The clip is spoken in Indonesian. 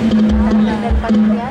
dan panitia